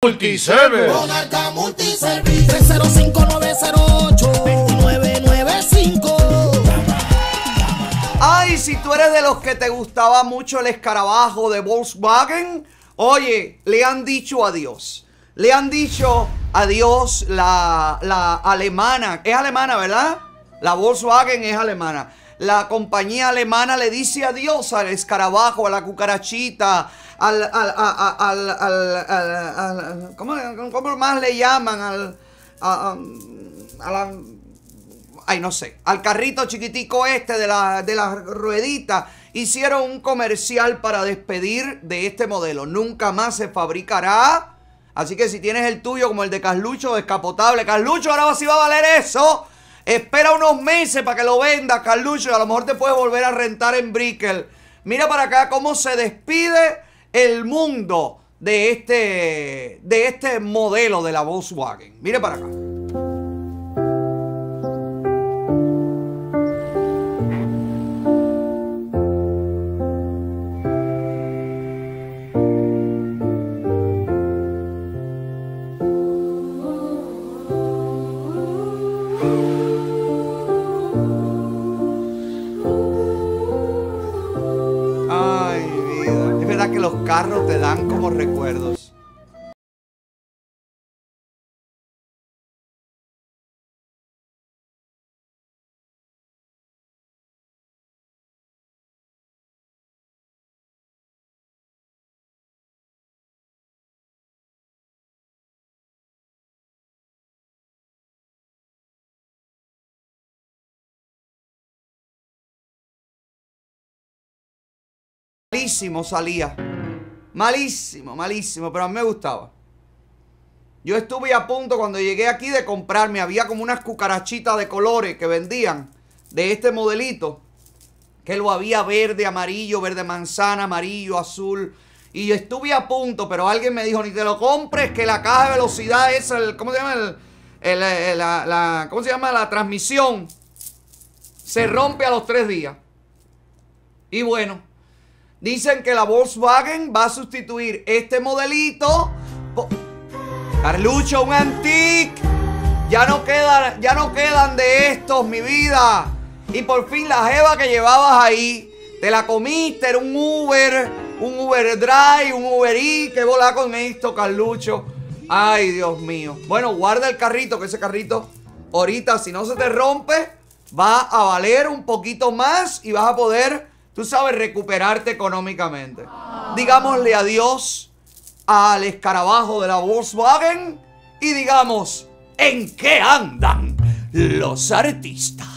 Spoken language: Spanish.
Multiservice. Monarca Multiservice 305-908-2995 Ay, si tú eres de los que te gustaba mucho el escarabajo de Volkswagen, oye, le han dicho adiós. Le han dicho adiós la, la alemana. Es alemana, ¿verdad? La Volkswagen es alemana. La compañía alemana le dice adiós al escarabajo, a la cucarachita, al, al, al, al- ¿cómo, cómo más le llaman? Al, a, a- la, ay, no sé, al carrito chiquitico este de la, de la ruedita, hicieron un comercial para despedir de este modelo. Nunca más se fabricará. Así que si tienes el tuyo como el de Carlucho, descapotable, Carlucho, ahora sí va a valer eso. Espera unos meses para que lo vendas, Carlucho, y a lo mejor te puedes volver a rentar en Brickell. Mira para acá cómo se despide el mundo de este, de este modelo de la Volkswagen. Mire para acá. Carros te dan como recuerdos. Salía. Malísimo, malísimo, pero a mí me gustaba. Yo estuve a punto cuando llegué aquí de comprarme, había como unas cucarachitas de colores que vendían de este modelito, que lo había verde, amarillo, verde manzana, amarillo, azul. Y yo estuve a punto, pero alguien me dijo, ni te lo compres, que la caja de velocidad es el, ¿cómo se llama? El, el- la, la- ¿Cómo se llama? La transmisión. Se rompe a los tres días. Y bueno, Dicen que la Volkswagen va a sustituir este modelito. Carlucho, un antique. Ya no, quedan, ya no quedan de estos, mi vida. Y por fin la jeva que llevabas ahí, te la comiste, era un Uber, un Uber Drive, un Uber E. ¿Qué bola con esto, Carlucho? Ay, Dios mío. Bueno, guarda el carrito, que ese carrito, ahorita, si no se te rompe, va a valer un poquito más y vas a poder, tú sabes, recuperarte económicamente. Digámosle adiós al escarabajo de la Volkswagen y digamos, ¿en qué andan los artistas?